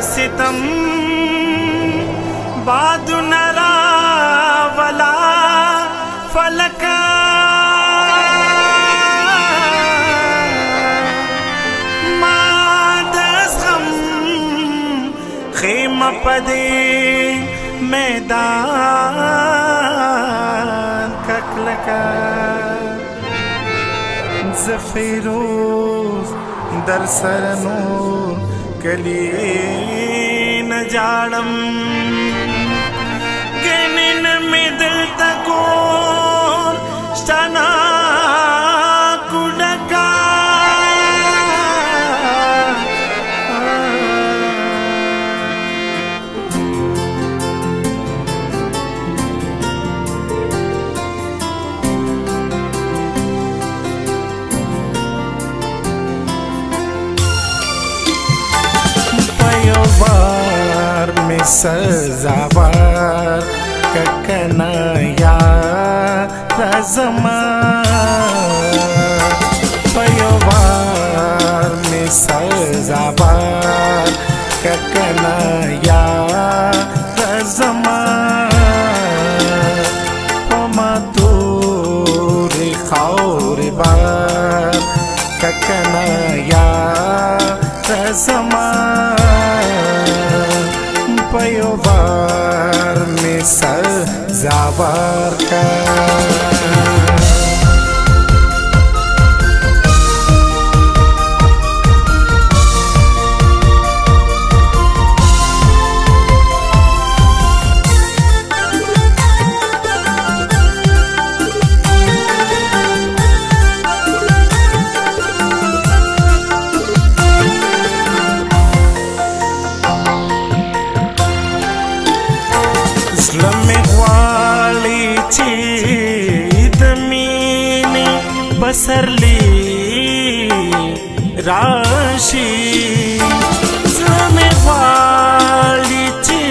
ستم باد نرا ولا فلکا ما د غم خیمه پدې میدان ککلکا زفیروز در سر न कलीनजाडम् پیوار می سزاوار ککنا یا رزما پیوار می سزاوار ککنا یا رزما بار می سر زاور کا Islami walici idmini basarli rashi Islami walici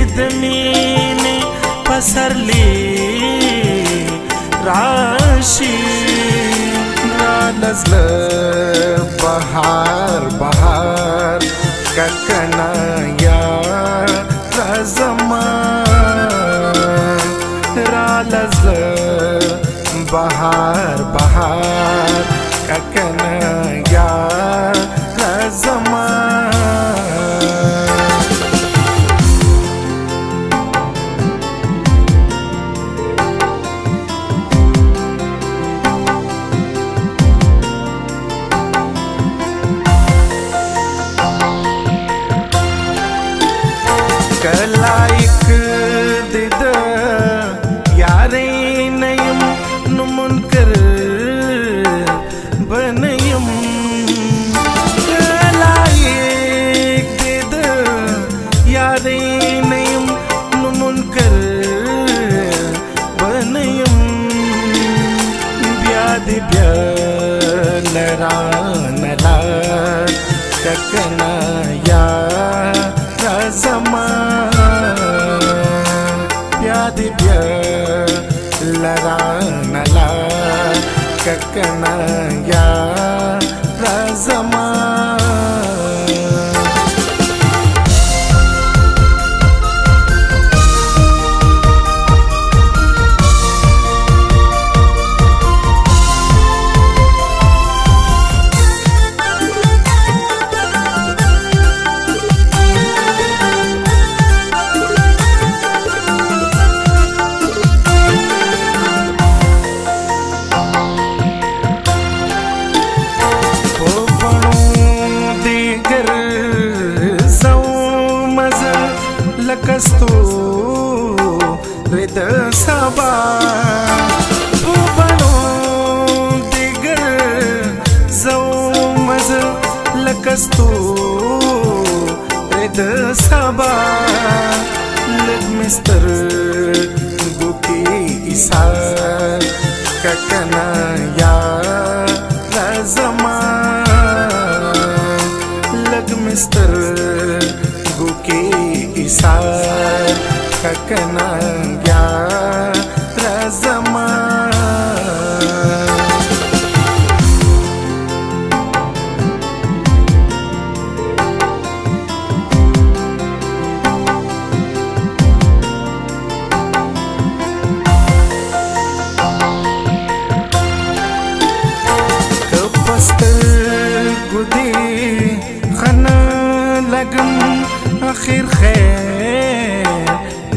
idmini basarli rashi na nazla bahar bahar kakana ya zaman बहार யாரேனையும் நுண்ணுண்கர் வனையும் வியாதி பியனரா நலா கக்கனாயா ரசமா வியாதி பியலரா நலா கக்கனாயா ரசமா د سبا په بڼو دیګر زو مز لکستو د سبا لږ مستر ګوکی ایثار کټنا یا زما لږ مستر ګوکی ایثار ಕಕನಾಗ್ಯಾ ರಸಮಾ خير خير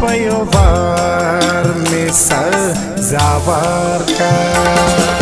पयोवार में सजावर का